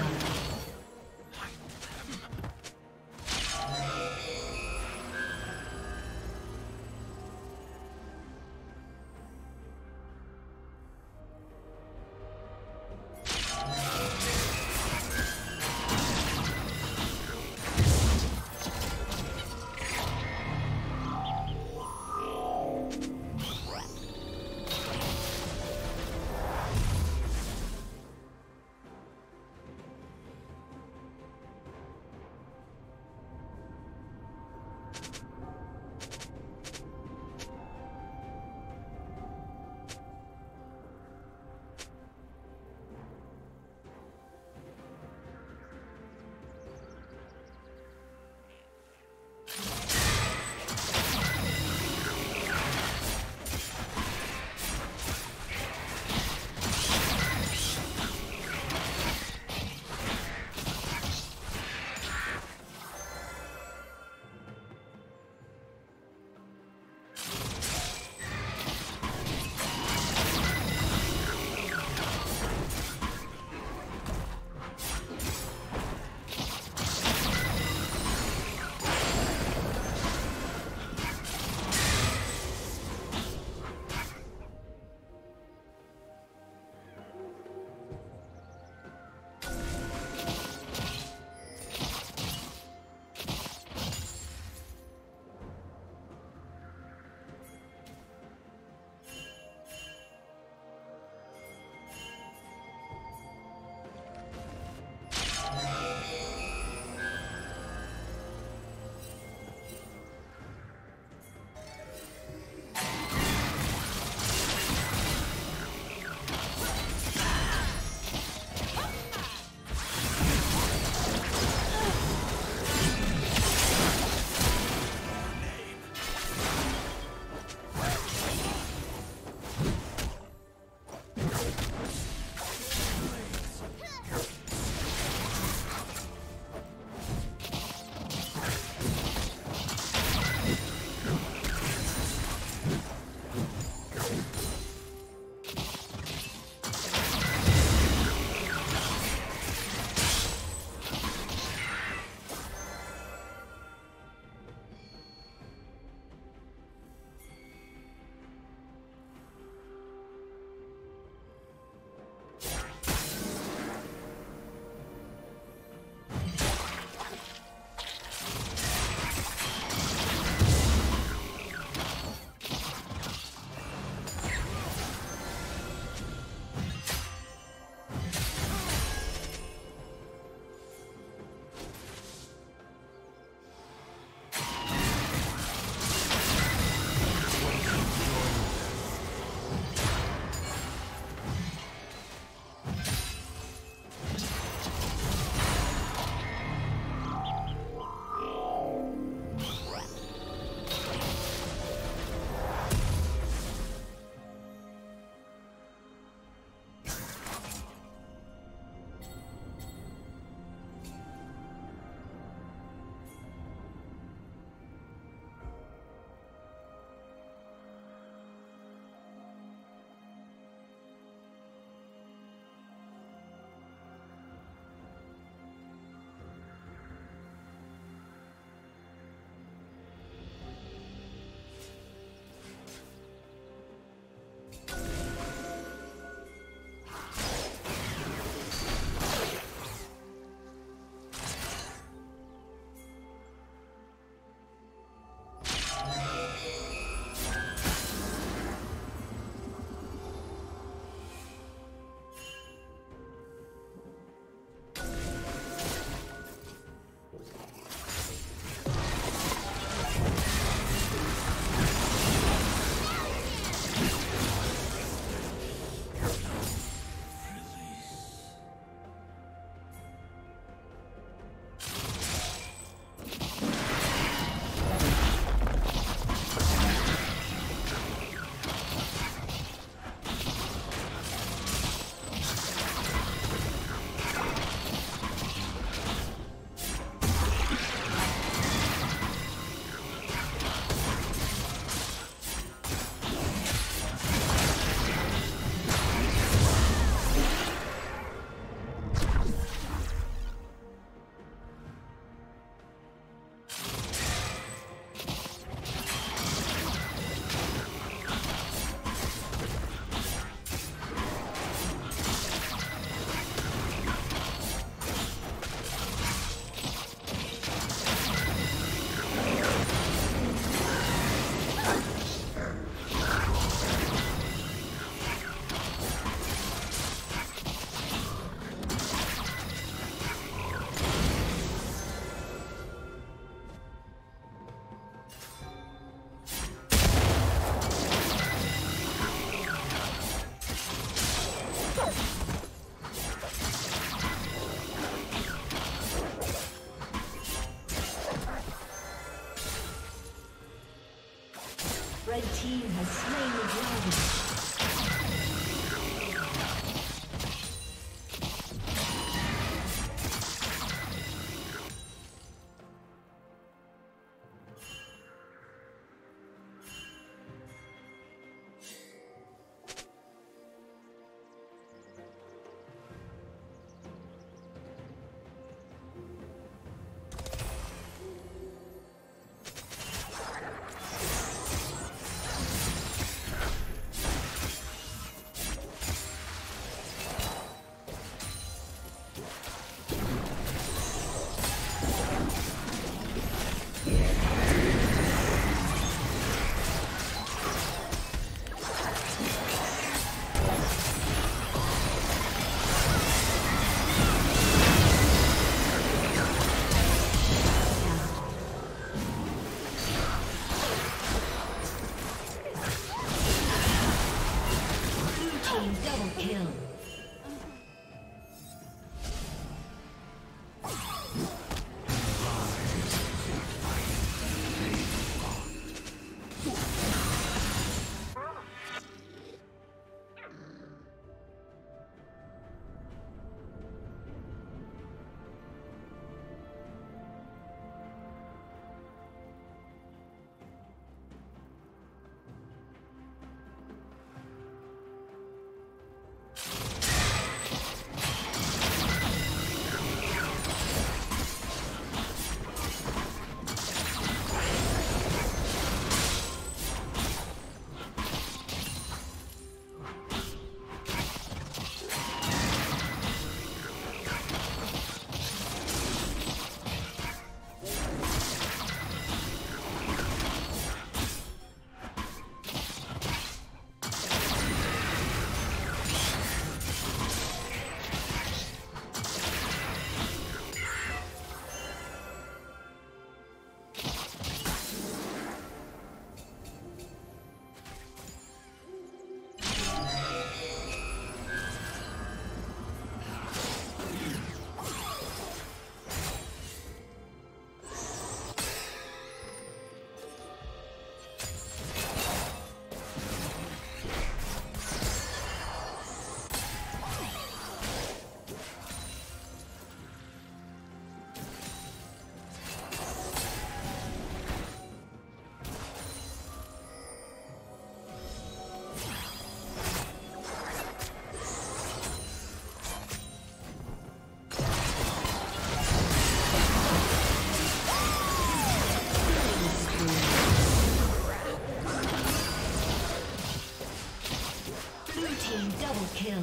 blood. Team double kill.